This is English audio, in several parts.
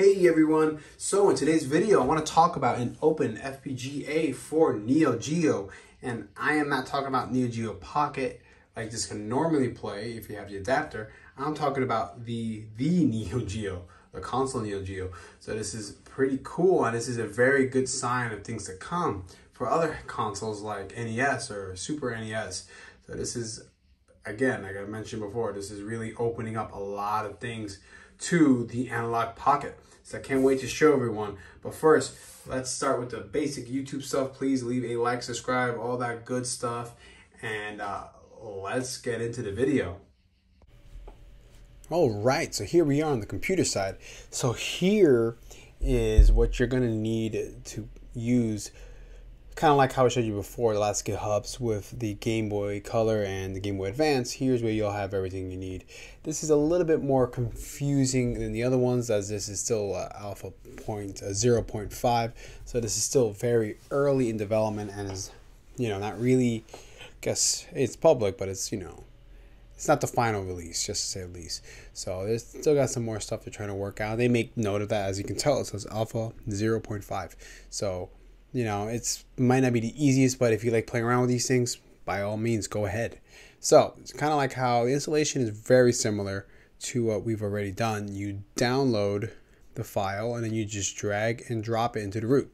Hey everyone, so in today's video I want to talk about an open FPGA for Neo Geo and I am not talking about Neo Geo Pocket like this can normally play if you have the adapter. I'm talking about the the Neo Geo, the console Neo Geo. So this is pretty cool and this is a very good sign of things to come for other consoles like NES or Super NES. So this is again, like I mentioned before, this is really opening up a lot of things to the Analogue Pocket. So I can't wait to show everyone. But first, let's start with the basic YouTube stuff. Please leave a like, subscribe, all that good stuff. And uh, let's get into the video. All right, so here we are on the computer side. So here is what you're gonna need to use kind of like how I showed you before, the last GitHubs with the Game Boy Color and the Game Boy Advance, here's where you'll have everything you need. This is a little bit more confusing than the other ones as this is still uh, alpha point, uh, 0.5. So this is still very early in development and is, you know, not really, I guess it's public, but it's, you know, it's not the final release, just to say at least. So there's still got some more stuff they're trying to work out. They make note of that, as you can tell. It says alpha 0.5. So you know, it's might not be the easiest, but if you like playing around with these things, by all means, go ahead. So it's kind of like how the installation is very similar to what we've already done. You download the file and then you just drag and drop it into the root.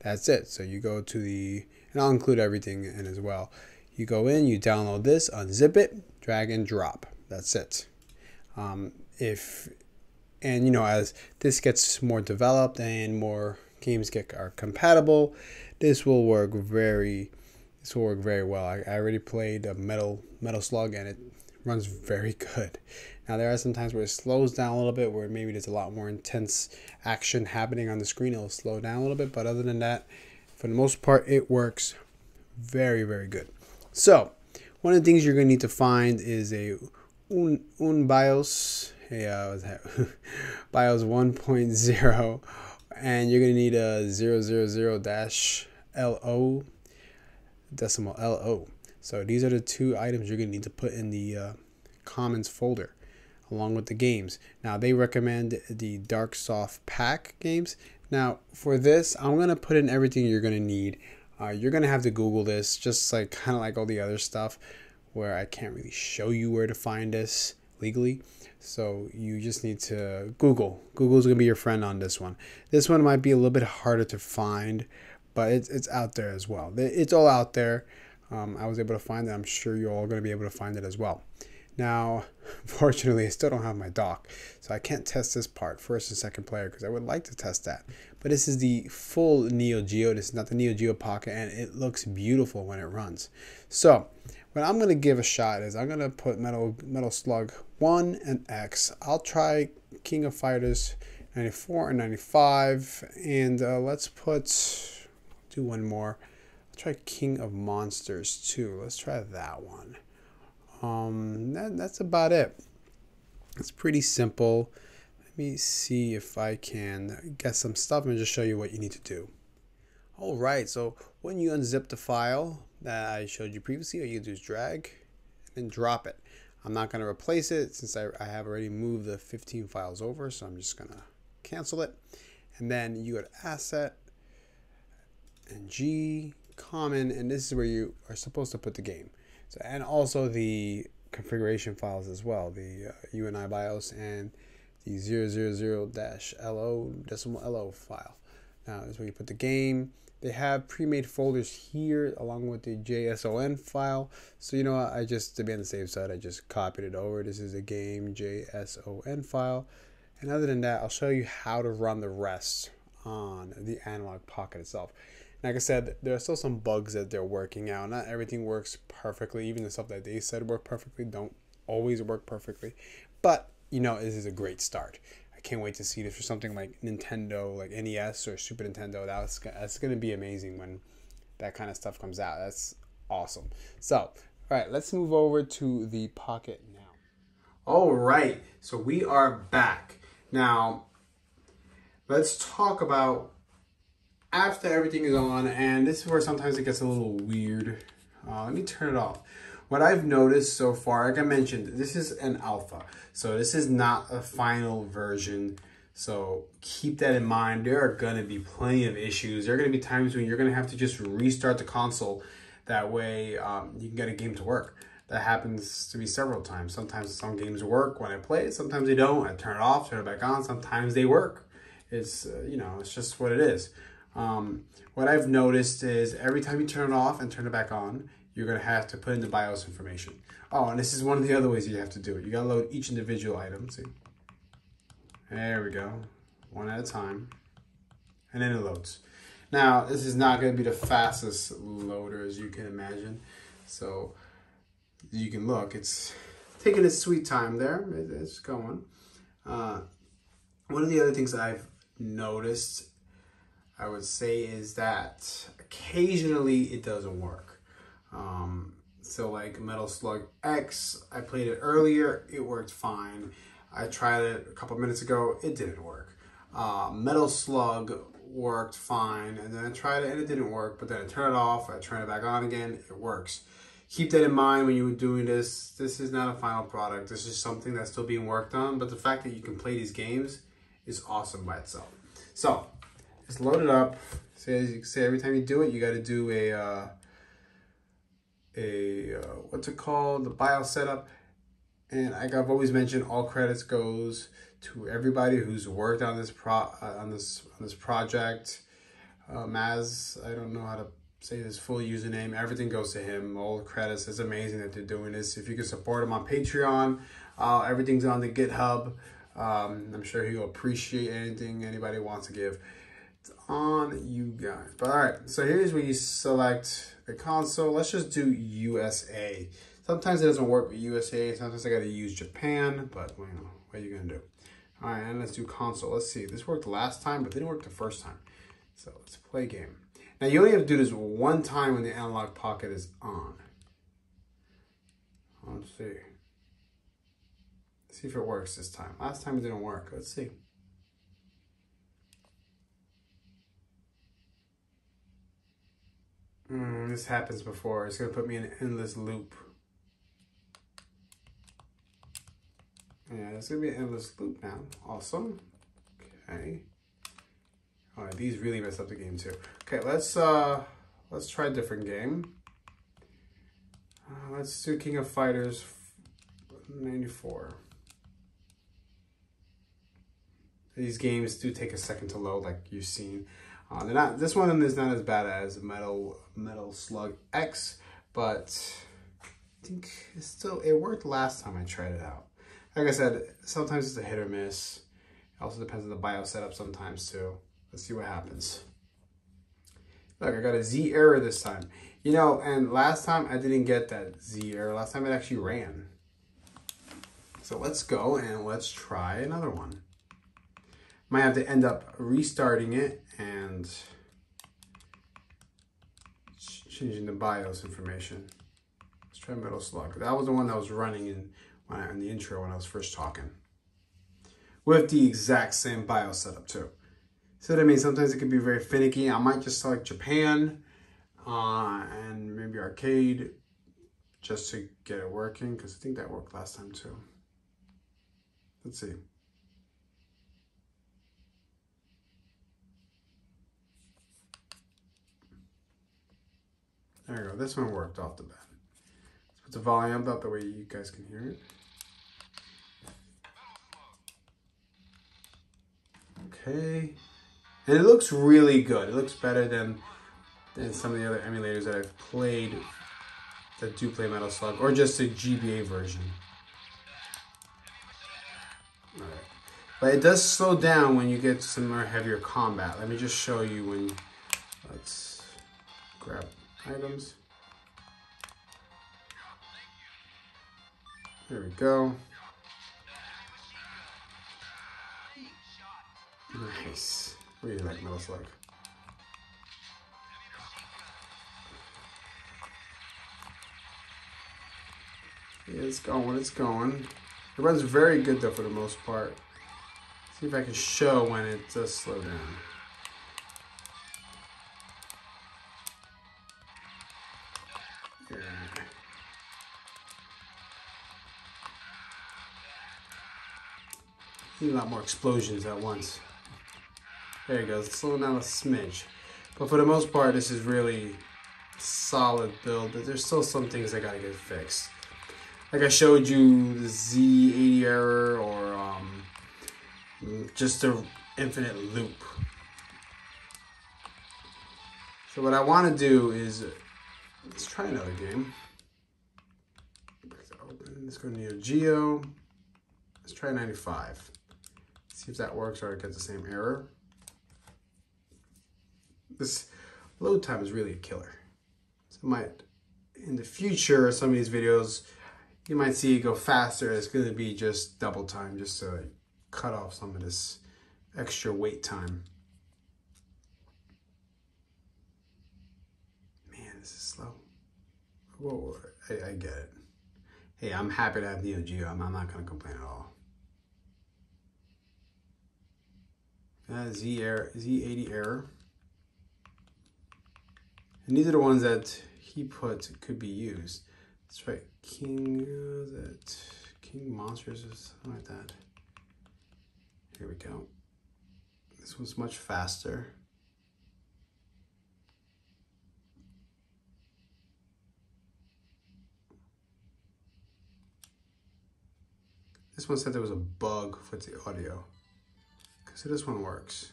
That's it. So you go to the, and I'll include everything in as well. You go in, you download this, unzip it, drag and drop. That's it. Um, if, and you know, as this gets more developed and more games get are compatible, this will work very this will work very well. I, I already played a Metal Metal Slug and it runs very good. Now there are some times where it slows down a little bit, where maybe there's a lot more intense action happening on the screen. It'll slow down a little bit, but other than that, for the most part, it works very very good. So one of the things you're going to need to find is a un, un BIOS, a uh, BIOS 1.0 and you're gonna need a 000-LO decimal LO. So these are the two items you're gonna need to put in the uh, commons folder along with the games. Now they recommend the Darksoft Pack games. Now for this, I'm gonna put in everything you're gonna need. Uh, you're gonna have to Google this, just like kind of like all the other stuff, where I can't really show you where to find this legally. So you just need to Google. Google's gonna be your friend on this one. This one might be a little bit harder to find, but it's it's out there as well. It's all out there. Um, I was able to find it. I'm sure you're all gonna be able to find it as well. Now, fortunately, I still don't have my dock, so I can't test this part first and second player because I would like to test that. But this is the full Neo Geo. This is not the Neo Geo Pocket, and it looks beautiful when it runs. So what I'm going to give a shot is I'm going to put Metal, Metal Slug 1 and X. I'll try King of Fighters 94 and 95. And uh, let's put, do one more. I'll try King of Monsters 2. Let's try that one. Um, that, that's about it. It's pretty simple. Let me see if I can get some stuff and just show you what you need to do. All right, so when you unzip the file, that I showed you previously, all you do is drag and drop it. I'm not going to replace it since I, I have already moved the 15 files over, so I'm just going to cancel it. And then you go to Asset and G, Common, and this is where you are supposed to put the game. So And also the configuration files as well, the uh, UNI BIOS and the 000-LO decimal LO file. Now is where you put the game, they have pre-made folders here along with the JSON file. So you know I just, to be on the safe side, I just copied it over. This is a game JSON file. And other than that, I'll show you how to run the rest on the Analogue Pocket itself. Like I said, there are still some bugs that they're working out. Not everything works perfectly. Even the stuff that they said work perfectly don't always work perfectly. But, you know, this is a great start. I can't wait to see this for something like Nintendo, like NES or Super Nintendo. That's that's to be amazing when that kind of stuff comes out. That's awesome. So, all right, let's move over to the Pocket now. All right, so we are back now. Let's talk about after everything is on, and this is where sometimes it gets a little weird. Uh, let me turn it off. What I've noticed so far, like I mentioned, this is an alpha. So this is not a final version. So keep that in mind. There are going to be plenty of issues. There are going to be times when you're going to have to just restart the console. That way um, you can get a game to work. That happens to be several times. Sometimes some games work when I play it. Sometimes they don't. I turn it off, turn it back on. Sometimes they work. It's, uh, you know, it's just what it is. Um, what I've noticed is every time you turn it off and turn it back on, you're going to have to put in the BIOS information. Oh, and this is one of the other ways you have to do it. You got to load each individual item. See? There we go. One at a time. And then it loads. Now, this is not going to be the fastest loader as you can imagine. So, you can look. It's taking its sweet time there. It's going. Uh, one of the other things I've noticed, I would say, is that occasionally it doesn't work. Um, so like Metal Slug X, I played it earlier. It worked fine. I tried it a couple minutes ago. It didn't work. Uh, Metal Slug worked fine, and then I tried it and it didn't work. But then I turned it off. I turned it back on again. It works. Keep that in mind when you're doing this. This is not a final product. This is something that's still being worked on. But the fact that you can play these games is awesome by itself. So it's loaded up. Say, as you say every time you do it, you got to do a uh, a uh, what's it called? The bio setup and like I've always mentioned, all credits goes to everybody who's worked on this pro uh, on this on this project. Uh, Maz, I don't know how to say his full username. Everything goes to him. All credits. It's amazing that they're doing this. If you can support him on Patreon, uh, everything's on the GitHub. Um, I'm sure he'll appreciate anything anybody wants to give. On you guys. But all right, so here's where you select the console. Let's just do USA. Sometimes it doesn't work with USA. Sometimes I got to use Japan, but you know, what are you going to do? All right, and let's do console. Let's see. This worked last time, but didn't work the first time. So let's play game. Now, you only have to do this one time when the Analogue Pocket is on. Let's see. Let's see if it works this time. Last time it didn't work. Let's see. Mm, this happens before. It's going to put me in an endless loop. Yeah, it's gonna be an endless loop now. Awesome. Okay. All right, these really mess up the game too. Okay, let's uh, let's try a different game. Uh, let's do King of Fighters 94. These games do take a second to load, like you've seen. Uh, they're not. This one is not as bad as Metal Metal Slug X, but I think it still it worked last time I tried it out like I said, sometimes it's a hit or miss. It also depends on the BIOS setup sometimes too. Let's see what happens. Look, I got a Z error this time. You know, and last time I didn't get that Z error. Last time it actually ran. So let's go and let's try another one. Might have to end up restarting it and changing the BIOS information. Let's try Metal Slug. That was the one that was running in I, in the intro when I was first talking. With the exact same BIOS setup too. So that mean, sometimes it can be very finicky. I might just select Japan uh, and maybe arcade just to get it working because I think that worked last time too. Let's see. There we go. This one worked off the bat. Let's put the volume up that way you guys can hear it. Okay. And it looks really good. It looks better than, than some of the other emulators that I've played that do play Metal Slug, or just a GBA version. Alright. But it does slow down when you get some more heavier combat. Let me just show you when, let's grab items. There we go. Nice. Really like Metal Slug. Yeah, it's going, it's going. It runs very good though for the most part. See if I can show when it does slow down. Need a lot more explosions at once. There you go, slow down a smidge. But for the most part, this is really solid build, but there's still some things that gotta get fixed. Like I showed you the Z80 error or um, just the infinite loop. So what I want to do is, let's try another game. Let's go Neo Geo. Let's try 95. See if that works or it gets the same error. This load time is really a killer. So might, in the future, some of these videos, you might see it go faster. It's going to be just double time just to cut off some of this extra wait time. Man, this is slow. Whoa, I, I get it. Hey, I'm happy to have Neo Geo. I'm, I'm not going to complain at all. Uh, Z error, Z80 error. And these are the ones that he put could be used. That's right, King, uh, that King Monsters or something like that. Here we go. This one's much faster. This one said there was a bug with the audio. So this one works.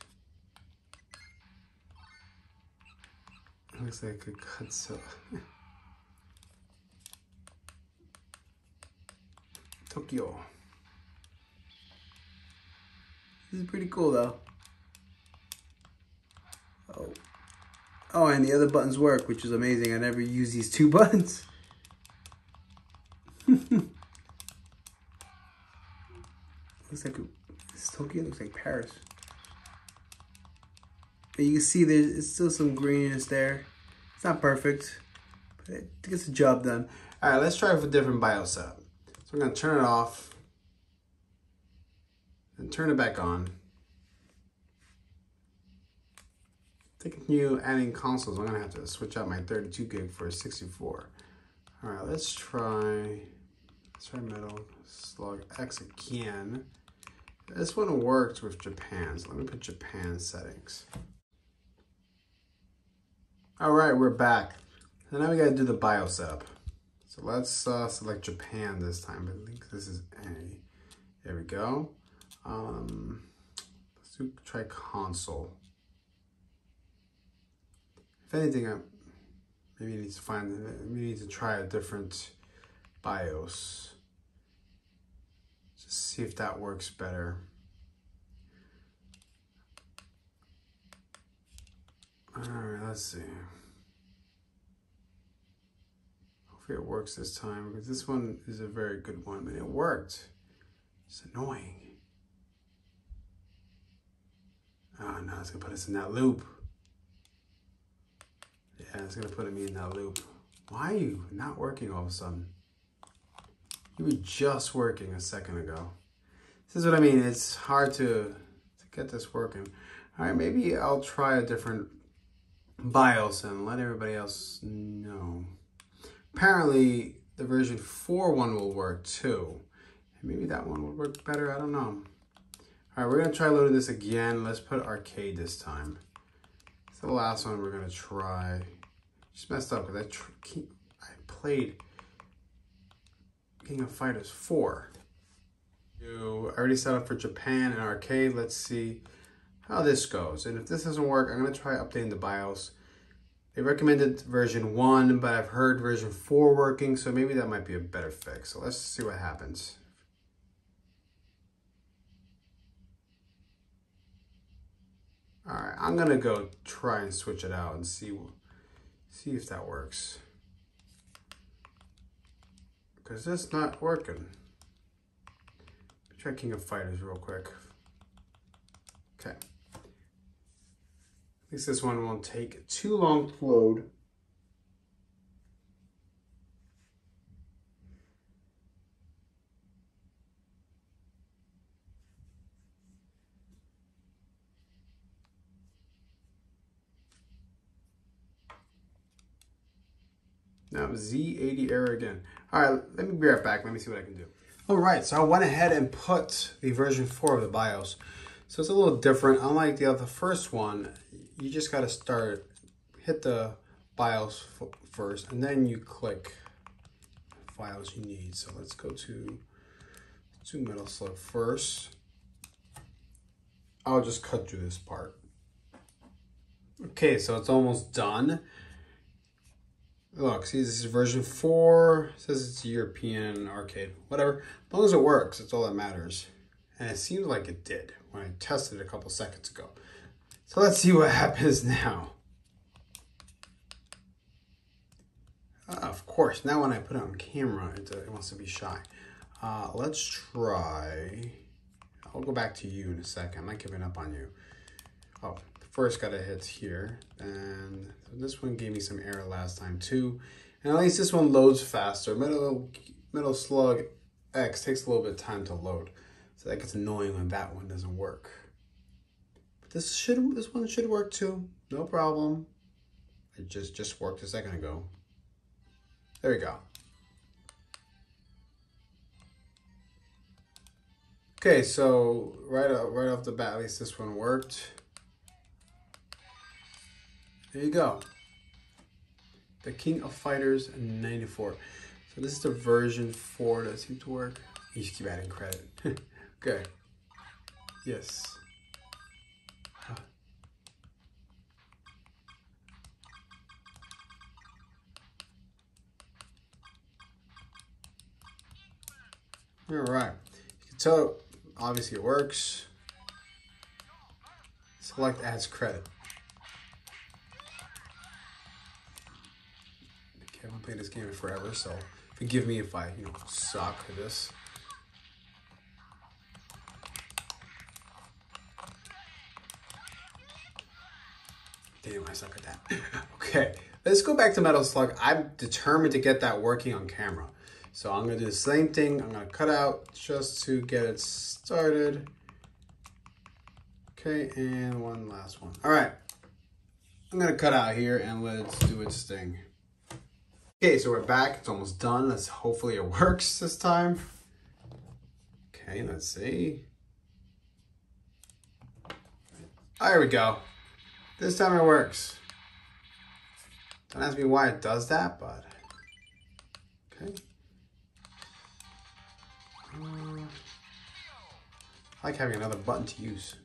Looks like a off. Tokyo. This is pretty cool though. Oh. Oh, and the other buttons work, which is amazing. I never use these two buttons. looks like this Tokyo looks like Paris. But you can see there's still some greenness there. It's not perfect, but it gets the job done. All right, let's try with a different setup. So I'm gonna turn it off and turn it back on. Thinking new adding consoles, I'm gonna have to switch out my 32 gig for a 64. All right, let's try, let's try Metal Slug X again. This one worked with Japan, so let me put Japan settings. All right, we're back. So now we gotta do the BIOS setup. So let's uh, select Japan this time. I think this is A. There we go. Um, let's do, try console. If anything, I maybe need to find, maybe need to try a different BIOS. Just see if that works better. All right, let's see. Hopefully it works this time because this one is a very good one. and it worked. It's annoying. Oh no, it's gonna put us in that loop. Yeah, it's gonna put me in that loop. Why are you not working all of a sudden? You were just working a second ago. This is what I mean. It's hard to, to get this working. All right, maybe I'll try a different BIOS and let everybody else know. Apparently, the version 4 one will work too. Maybe that one would work better. I don't know. All right, we're going to try loading this again. Let's put arcade this time. It's the last one we're going to try. Just messed up because I, I played King of Fighters 4. I already set up for Japan and arcade. Let's see how this goes. And if this doesn't work, I'm going to try updating the BIOS. They recommended version 1, but I've heard version 4 working, so maybe that might be a better fix. So let's see what happens. All right, I'm gonna go try and switch it out and see, see if that works. Because it's not working. Try King of Fighters real quick. Okay. At least this one won't take too long to load. Now Z80 error again. All right, let me be right back. Let me see what I can do. All right, so I went ahead and put the version 4 of the BIOS. So it's a little different. Unlike the other first one, you just got to start, hit the BIOS first, and then you click files you need. So let's go to, to Metal Slug first. I'll just cut through this part. Okay, so it's almost done. Look, see, this is version 4. It says it's European arcade. Whatever. As long as it works, that's all that matters. And it seems like it did when I tested it a couple seconds ago. So let's see what happens now. Uh, of course, now when I put it on camera, it, uh, it wants to be shy. Uh, let's try... I'll go back to you in a second. I'm not giving up on you. Oh, first got a hit here. And this one gave me some error last time too. And at least this one loads faster. Metal, Metal Slug X takes a little bit of time to load. So that gets annoying when that one doesn't work. But this should this one should work too. No problem. It just, just worked a second ago. There we go. Okay, so right, right off the bat, at least this one worked. There you go. The King of Fighters 94. So this is the version 4 that seems to work. You should keep adding credit. okay. Yes. Huh. All right. You can tell, obviously it works. Select adds credit. I played this game forever, so forgive me if I, you know, suck at this. Damn, I suck at that. okay, let's go back to Metal Slug. I'm determined to get that working on camera. So I'm gonna do the same thing. I'm gonna cut out just to get it started. Okay, and one last one. All right, I'm gonna cut out here and let's do its thing. Okay, so we're back. It's almost done. Let's hopefully it works this time. Okay, let's see. There we go. This time it works. Don't ask me why it does that, but okay. Uh, I like having another button to use.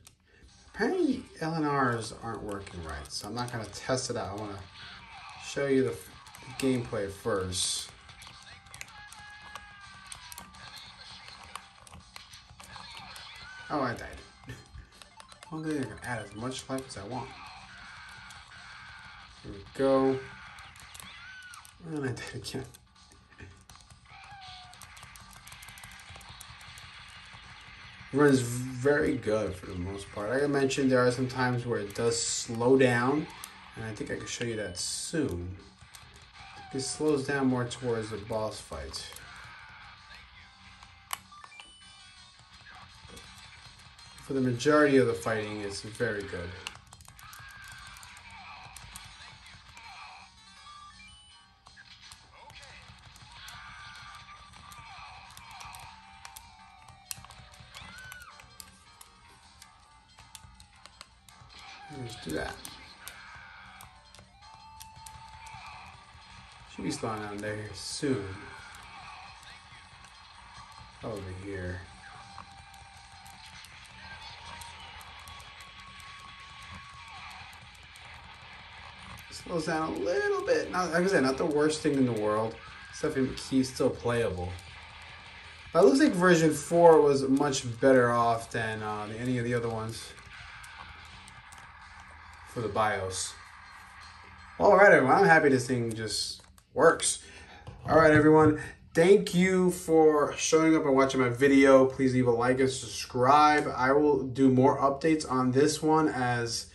Apparently LNRs aren't working right, so I'm not gonna test it out. I wanna show you the gameplay first. Oh, I died. Then I can add as much life as I want. Here we go. And I did again. runs very good for the most part. Like I mentioned, there are some times where it does slow down, and I think I can show you that soon. It slows down more towards the boss fight. For the majority of the fighting, it's very good. Should on there soon. Over here. Slows down a little bit. Not, like I said, not the worst thing in the world. Stuff in key still playable. But it looks like version 4 was much better off than uh, any of the other ones for the BIOS. All right, everyone. I'm happy this thing just works. All right, everyone. Thank you for showing up and watching my video. Please leave a like and subscribe. I will do more updates on this one as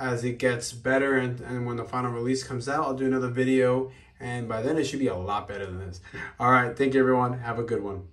as it gets better and, and when the final release comes out, I'll do another video and by then it should be a lot better than this. All right, thank you everyone. Have a good one.